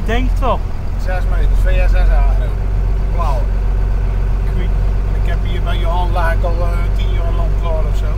Ik denk het wel. 6 meter, VSSA. Blauw. Ik, ik heb hier bij Johan Laak al eh, 10 jaar lang klaar ofzo.